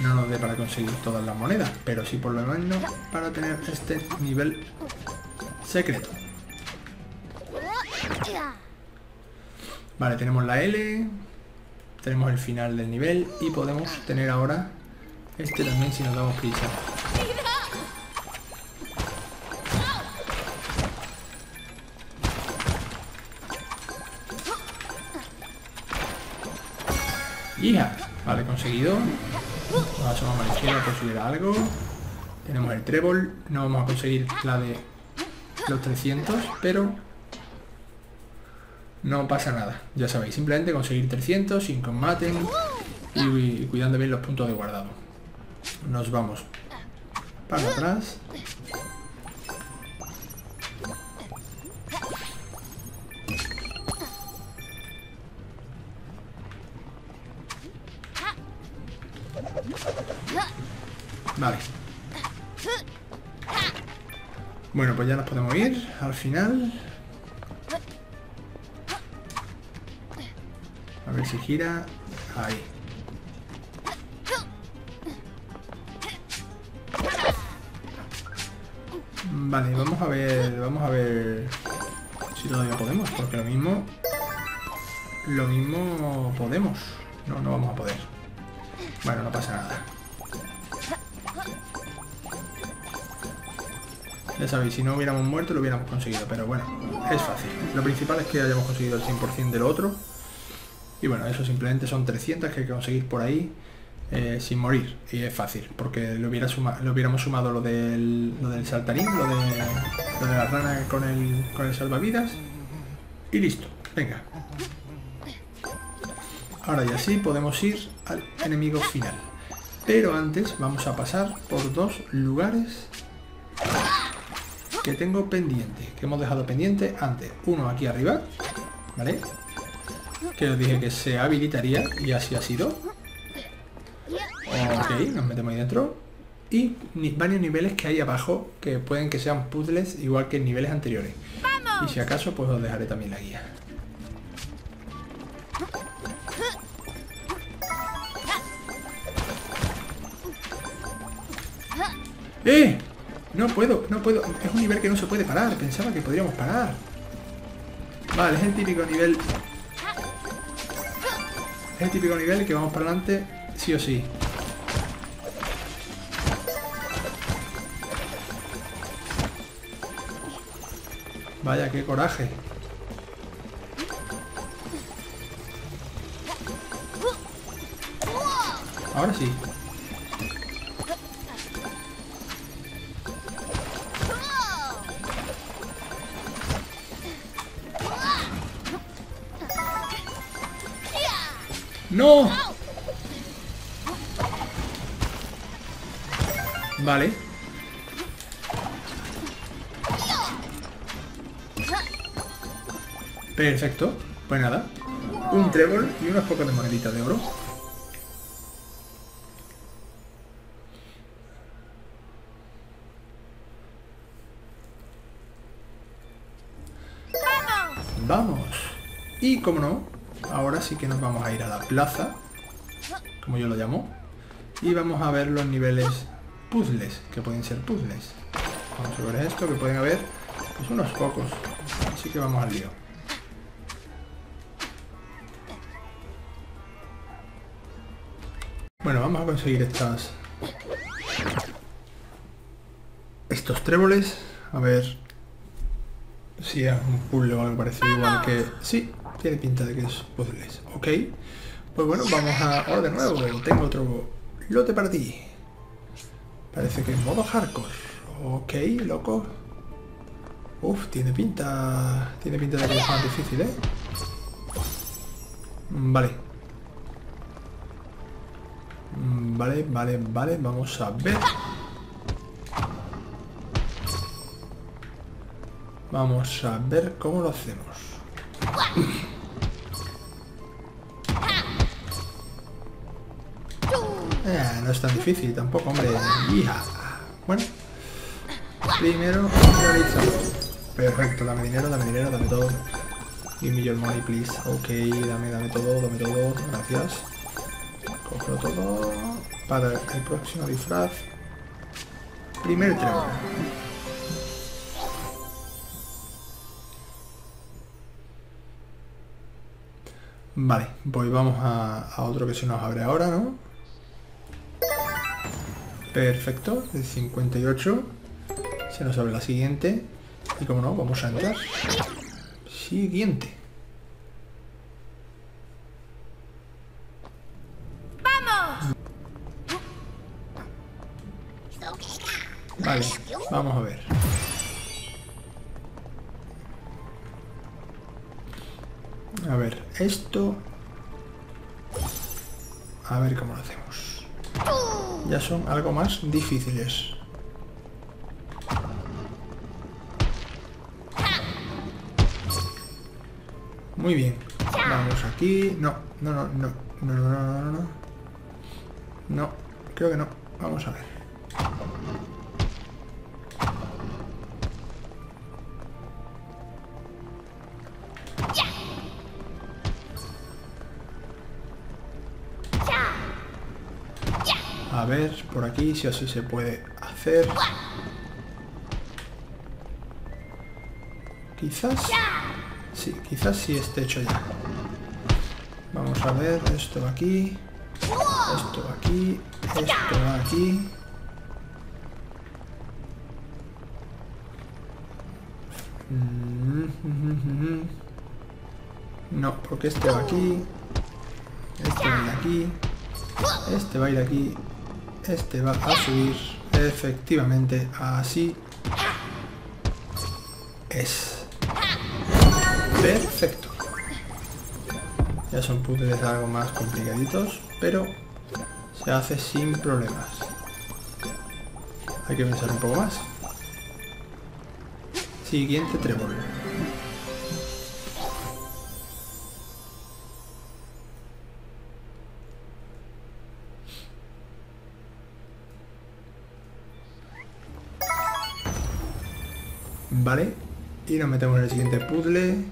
Speaker 1: No nos dé para conseguir todas las monedas. Pero sí por lo menos para tener este nivel secreto. Vale, tenemos la L. Tenemos el final del nivel. Y podemos tener ahora este también si nos damos prisa. ¡Hija! Vale, conseguido. Nos asomamos a la izquierda por si algo. Tenemos el trébol. No vamos a conseguir la de los 300, pero no pasa nada. Ya sabéis, simplemente conseguir 300 sin combate y, cuidando bien los puntos de guardado. Nos vamos para atrás. Vale. Bueno, pues ya nos podemos ir al final. A ver si gira. Ahí. Vale, vamos a ver, vamos a ver si todavía podemos, porque lo mismo, lo mismo podemos. No, no vamos a poder. Bueno, no pasa nada. Ya sabéis, si no hubiéramos muerto lo hubiéramos conseguido, pero bueno, es fácil. Lo principal es que hayamos conseguido el 100% de lo otro. Y bueno, eso simplemente son 300 que conseguir por ahí eh, sin morir. Y es fácil, porque lo, hubiéramos sumado lo del, lo del saltarín, lo de, lo de la rana con el, con el salvavidas. Y listo, venga. Ahora ya sí podemos ir al enemigo final. Pero antes vamos a pasar por dos lugares tengo pendiente, que hemos dejado pendiente antes. Uno aquí arriba, ¿vale? Que os dije que se habilitaría y así ha sido. Ok, nos metemos ahí dentro. Y varios niveles que hay abajo que pueden que sean puzzles igual que niveles anteriores. Y si acaso, pues os dejaré también la guía. ¡Eh! No puedo, no puedo. Es un nivel que no se puede parar. Pensaba que podríamos parar. Vale, es el típico nivel... Es el típico nivel que vamos para adelante sí o sí. Vaya, qué coraje. Ahora sí. ¡No! Vale. Perfecto. Pues nada. Un trébol y unas pocas de moneditas de oro.
Speaker 2: ¡Vamos!
Speaker 1: Vamos. Y como no, ahora sí que nos vamos a ir a la plaza, como yo lo llamo, y vamos a ver los niveles puzzles, que pueden ser puzzles. Vamos a ver esto, que pueden haber pues unos pocos. Así que vamos al lío. Bueno, vamos a conseguir estas... Estos tréboles. A ver si es un puzzle o algo parecido igual que... Sí, tiene pinta de que es puzzles. Ok. Pues bueno, vamos a... Ahora de nuevo, tengo otro lote para ti. Parece que es modo hardcore. Ok, loco. Uf, tiene pinta... Tiene pinta de que es más difícil, ¿eh? Vale. Vale, vale, vale. Vamos a ver. Vamos a ver cómo lo hacemos. Eh, no es tan difícil tampoco, hombre. Hija. Bueno. Primero. Perfecto, dame dinero, dame dinero, dame todo. Give me your money, please. Ok, dame, dame todo, dame todo. Gracias. Cojo todo. Para el próximo disfraz. Primer trébol. Vale, pues vamos a, a otro que se nos abre ahora, ¿no? Perfecto, el 58. Se nos abre la siguiente. Y como no, vamos a entrar. Siguiente.
Speaker 2: ¡Vamos!
Speaker 1: Vale, vamos a ver. A ver, esto... A ver cómo lo hacemos. Ya son algo más difíciles. Muy bien. Vamos aquí. No, no, no, no. No, no, no, no, no. Creo que no. Vamos a ver. Ver, por aquí, si así se puede hacer. Quizás... Sí, quizás sí esté hecho ya. Vamos a ver, esto va aquí. Esto va aquí. Esto va aquí. Mm, No, porque este va aquí. Este va aquí. Este va a ir aquí. Este va a subir. Efectivamente, así es. Perfecto. Ya son puzzles algo más complicaditos, pero se hace sin problemas. Hay que pensar un poco más. Siguiente trébol. Vale. Y nos metemos en el siguiente puzzle.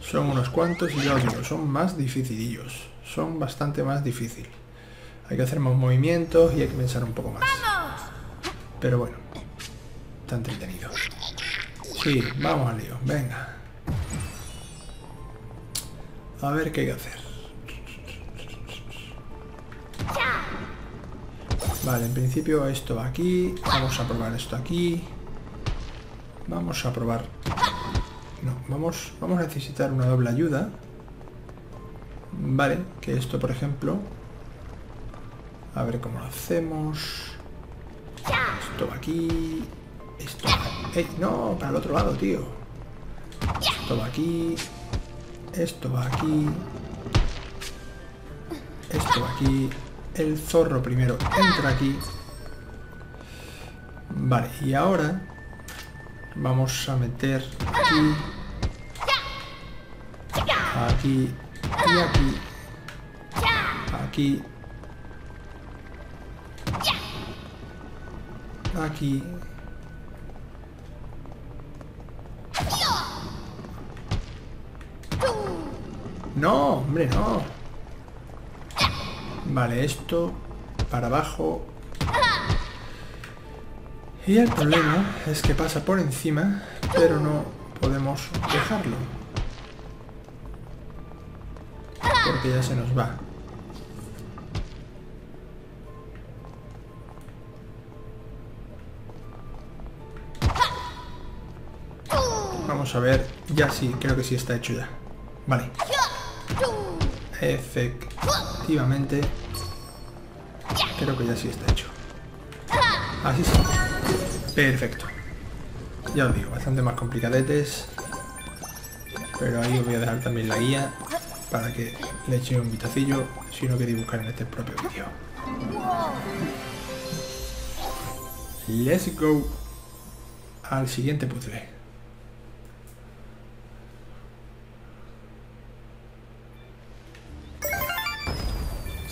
Speaker 1: Son unos cuantos y ya os digo, son más dificilillos. Son bastante más difícil. Hay que hacer más movimientos y hay que pensar un poco más. Pero bueno, está entretenido. Sí, vamos al lío, venga. A ver qué hay que hacer. Vale, en principio esto va aquí. Vamos a probar esto aquí. Vamos a probar... No, vamos, vamos a necesitar una doble ayuda. Vale, que esto por ejemplo... A ver cómo lo hacemos. Esto va aquí. Esto va... ¡Ey! No, para el otro lado, tío. Esto va aquí. Esto va aquí. esto va aquí. El zorro primero entra aquí. Vale, y ahora vamos a meter aquí, aquí y aquí, aquí, aquí. No, hombre, no. Vale, esto para abajo. Y el problema es que pasa por encima, pero no podemos dejarlo. Porque ya se nos va. Vamos a ver. Ya sí, creo que sí está hecho ya. Vale. Efectivamente. Creo que ya sí está hecho. Así sí. Perfecto. Ya os digo, bastante más complicadetes. Pero ahí os voy a dejar también la guía para que le eche un vistacillo si no queréis buscar en este propio vídeo. Let's go al siguiente puzzle.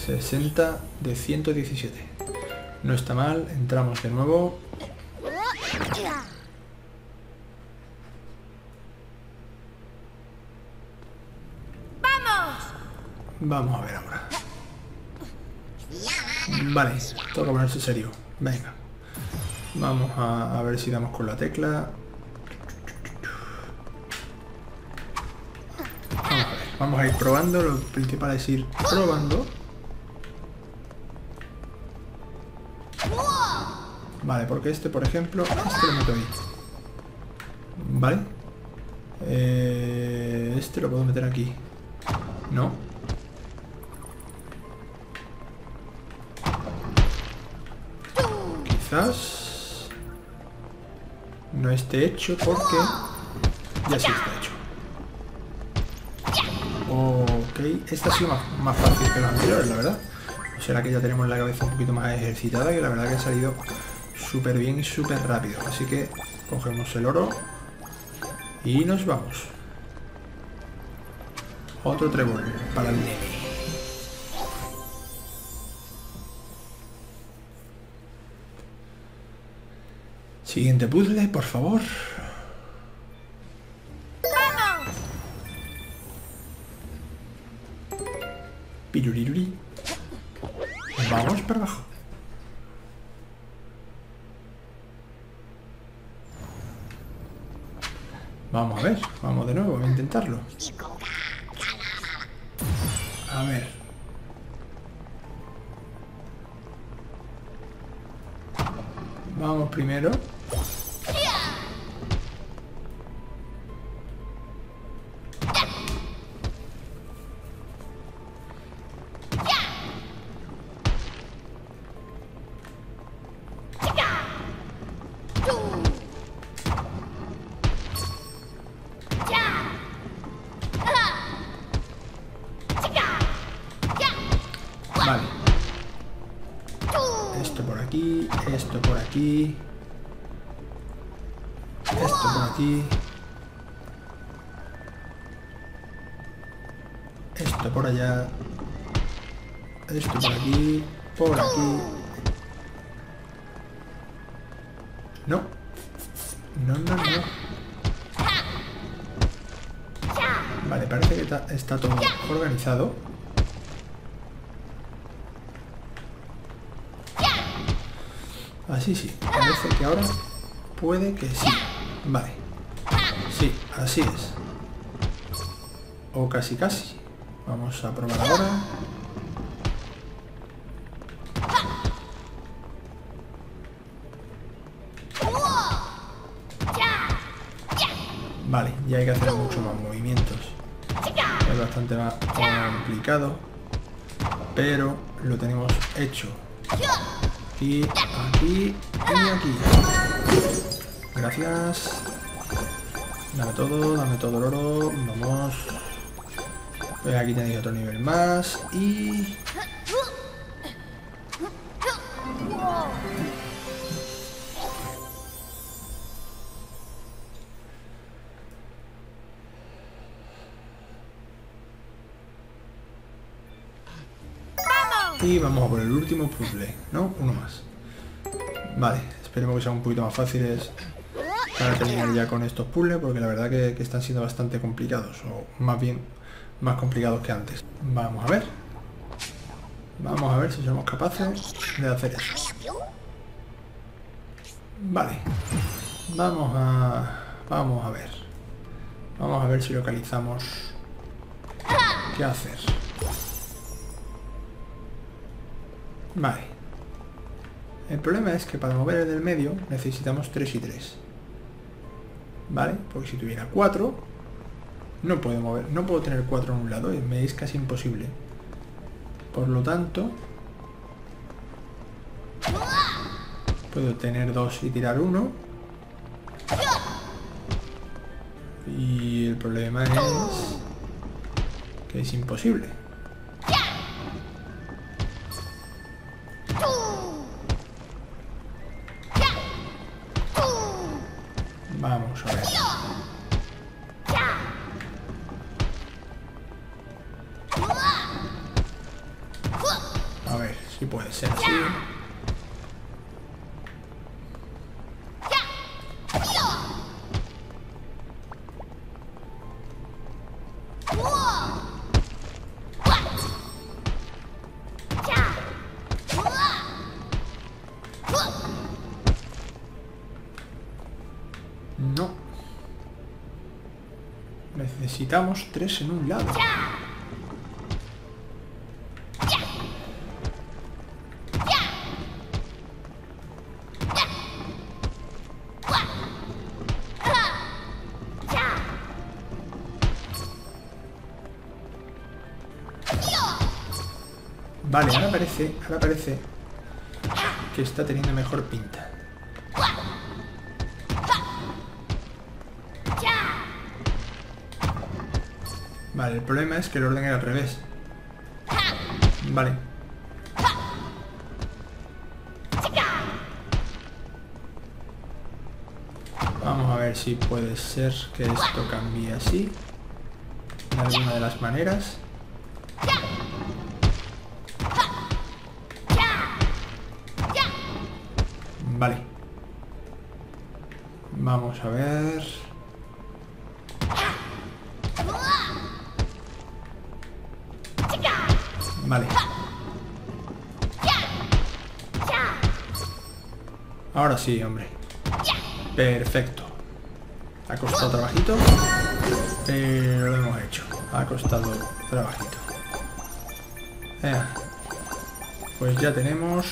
Speaker 1: 60 de 117. No está mal, entramos de nuevo.
Speaker 2: ¡Vamos!
Speaker 1: Vamos a ver ahora. Vale, toca ponerse serio. Venga. Vamos a, ver si damos con la tecla. Vamos a ver. Vamos a ir probando. Lo principal es ir probando. Vale, porque este, por ejemplo, este lo meto ahí. Vale. Eh, este lo puedo meter aquí. No. No esté hecho porque ya sí está hecho. Ok, esta ha sido más, más fácil que las anteriores, la verdad. O será que ya tenemos la cabeza un poquito más ejercitada y la verdad que ha salido súper bien y súper rápido. Así que cogemos el oro y nos vamos. Otro trébol para el Siguiente puzzle, por favor.
Speaker 2: ¡Vamos!
Speaker 1: Piruriruri. Vamos para abajo. Vamos a ver, vamos de nuevo a intentarlo. A ver. Vamos primero. Que sí. Vale. Sí, así es. O casi casi. Vamos a probar ahora. Vale, ya hay que hacer mucho más movimientos. Es bastante más complicado. Pero lo tenemos hecho. Aquí, aquí y aquí gracias. Dame todo, dame todo el oro. Vamos. Aquí tenéis otro nivel más. Y... Y vamos a por el último puzzle, ¿no? Uno más. Vale, esperemos que sean un poquito más fáciles para terminar ya con estos puzzles, porque la verdad que, están siendo bastante complicados, o más bien más complicados que antes. Vamos a ver. Vamos a ver si somos capaces de hacer eso. Vale. Vamos a... Vamos a ver. Vamos a ver si localizamos qué hacer. Vale. El problema es que para mover el del medio necesitamos 3 y 3. ¿Vale? Porque si tuviera 4, no puedo mover, no puedo tener 4 en un lado, me es casi imposible. Por lo tanto, puedo tener 2 y tirar 1. Y el problema es que es imposible. Vamos a ver. A Necesitamos tres en un lado. Vale, ahora parece, ahora parece que está teniendo mejor pinta. Vale, el problema es que el orden era al revés. Vale. Vamos a ver si puede ser que esto cambie así. De alguna de las maneras. Vale. Vamos a ver... Vale. Ahora sí, hombre. Perfecto. Ha costado trabajito, lo hemos hecho. Ha costado trabajito. Ea. Pues ya tenemos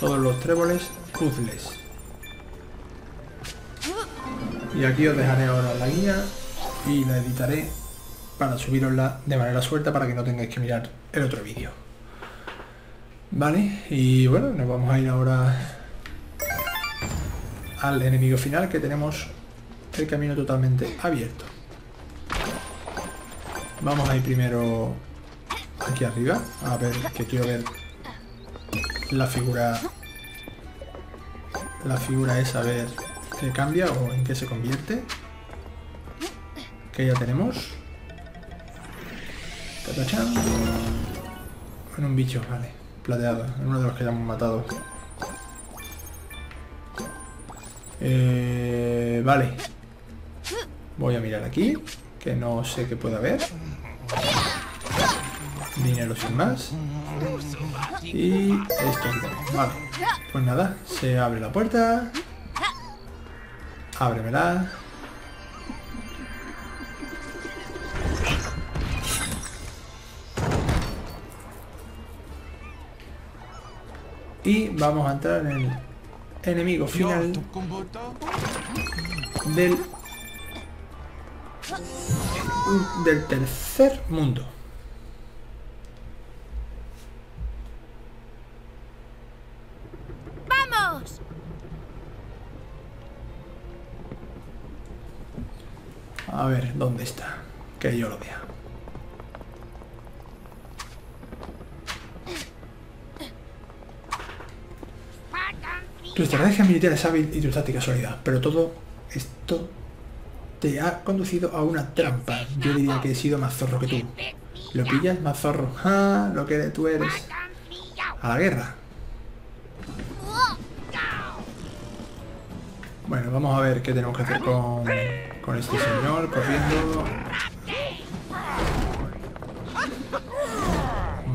Speaker 1: todos los tréboles puzzles. Y aquí os dejaré ahora la guía y la editaré para subirosla de manera suelta para que no tengáis que mirar el otro vídeo. Vale, y bueno, nos vamos a ir ahora al enemigo final que tenemos el camino totalmente abierto. Vamos a ir primero aquí arriba, a ver que quiero ver la figura la figura es a ver qué cambia o en qué se convierte que ya tenemos Tatachan. en un bicho, vale. Plateado, en uno de los que ya hemos matado. Eh, vale. Voy a mirar aquí que no sé qué puede haber. Dinero sin más. Y esto vale. Pues nada se abre la puerta. Ábremela y vamos a entrar en el enemigo final del del tercer mundo
Speaker 2: ¡Vamos!
Speaker 1: A ver, ¿dónde está? Que yo lo vea. Tu estrategia militar es hábil y tu táctica sólida, pero todo esto te ha conducido a una trampa. Yo diría que he sido más zorro que tú. ¿Lo pillas? Más zorro. ¡Ah! Lo que tú eres. a la guerra. Bueno, vamos a ver qué tenemos que hacer con, con este señor corriendo.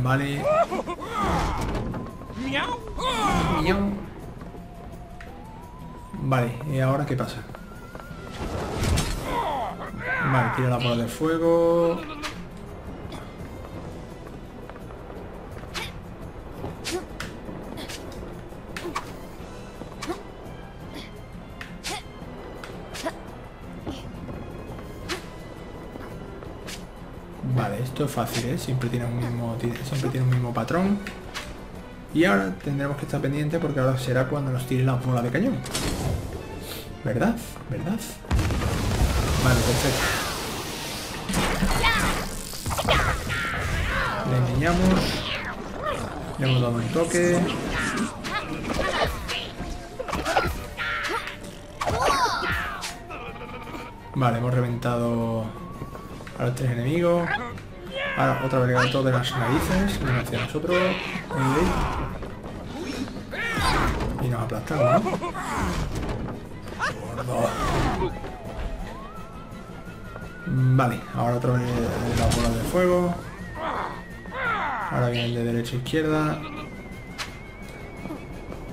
Speaker 1: Vale. Miau. Vale, ¿y ahora qué pasa? Vale, tira la bola de fuego. Vale, esto es fácil, ¿eh? Siempre tiene un mismo, siempre tiene un mismo patrón. Y ahora tendremos que estar pendiente porque ahora será cuando nos tire la bola de cañón. ¿Verdad? ¿Verdad? Vale, perfecto. Le engañamos. Le hemos dado un toque. Vale, hemos reventado a los tres enemigos. Ahora otra vez todo de las narices. Viene hacia nosotros. Y nos aplastamos, ¿no? Vale, ahora otra vez la bola de fuego. Ahora vienen de derecha a izquierda.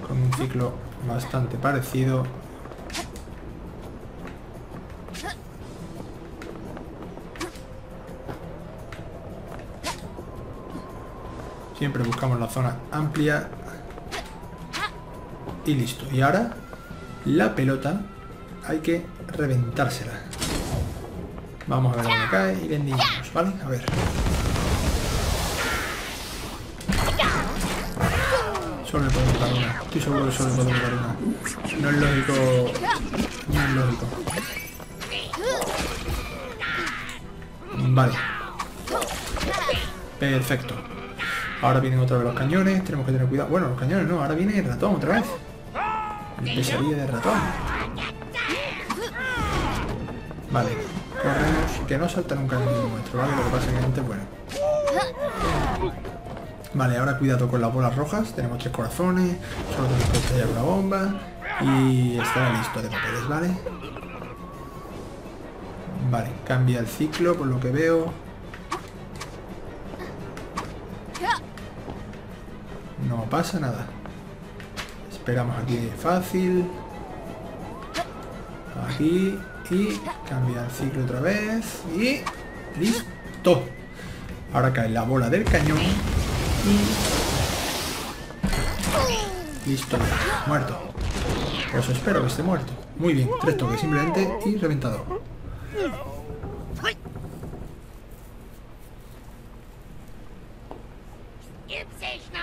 Speaker 1: Con un ciclo bastante parecido. Siempre buscamos la zona amplia. Y listo. Y ahora la pelota hay que reventársela. Vamos a ver dónde cae y le endiñamos, ¿vale? A ver. Solo le podemos dar una. Estoy seguro que solo le podemos dar una. No es lógico. No es lógico. Vale. Perfecto. Ahora vienen otra vez los cañones. Tenemos que tener cuidado. Bueno, los cañones no. Ahora viene el ratón otra vez. El pesadilla de ratón. Vale. Corremos. Que no salta nunca el nuestro, ¿vale? Lo que pasa es que antes, bueno. Vale, ahora cuidado con las bolas rojas. Tenemos tres corazones. Solo tenemos que estallar una bomba. Y estará listo de papeles, ¿vale? Vale, cambia el ciclo por lo que veo. No pasa nada. Esperamos aquí fácil. Aquí. Y cambia el ciclo otra vez. Y listo. Ahora cae la bola del cañón. Y... Listo. Muerto. Pues espero que esté muerto. Muy bien. Tres toques simplemente y reventado.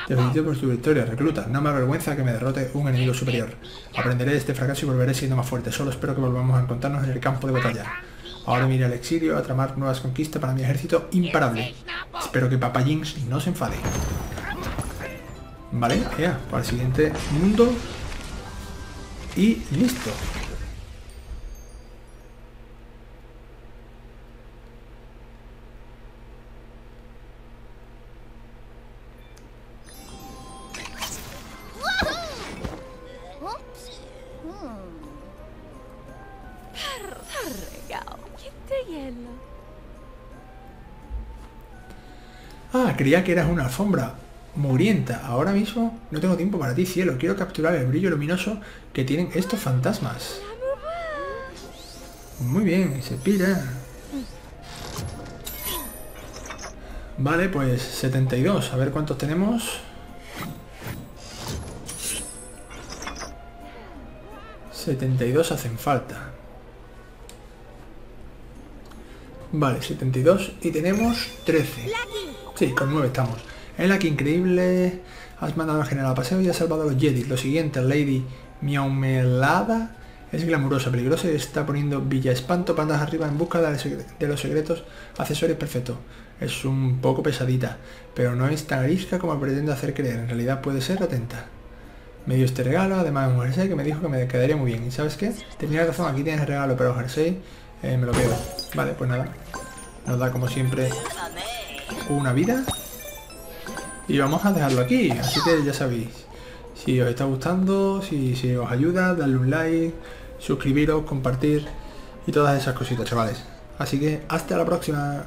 Speaker 1: Te felicito por tu victoria, recluta. No me avergüenza que me derrote un enemigo superior. Aprenderé de este fracaso y volveré siendo más fuerte. Solo espero que volvamos a encontrarnos en el campo de batalla. Ahora me iré al exilio a tramar nuevas conquistas para mi ejército imparable. Espero que Papa Jinx no se enfade. Vale, ya, para el siguiente mundo. Y listo. Creía que eras una alfombra mugrienta. Ahora mismo no tengo tiempo para ti, cielo. Quiero capturar el brillo luminoso que tienen estos fantasmas. Muy bien, se pira. Vale, pues 72. A ver cuántos tenemos. 72 hacen falta. Vale, 72 y tenemos 13. Sí, con 9 estamos. En la que increíble has mandado al general a paseo y has salvado a los Jedi. Lo siguiente, Lady Miaumelada es glamurosa, peligrosa y está poniendo Villa Espanto pandas arriba en busca de los secretos accesorios perfectos. Es un poco pesadita, pero no es tan arisca como pretende hacer creer. En realidad puede ser atenta. Me dio este regalo, además un jersey que me dijo que me quedaría muy bien. ¿Y sabes qué? Tenía razón, aquí tienes el regalo, pero el jersey eh, me lo quedo. Vale, pues nada. Nos da como siempre una vida. Y vamos a dejarlo aquí, así que ya sabéis. Si os está gustando, si, os ayuda, darle un like, suscribiros, compartir y todas esas cositas, chavales. Así que hasta la próxima.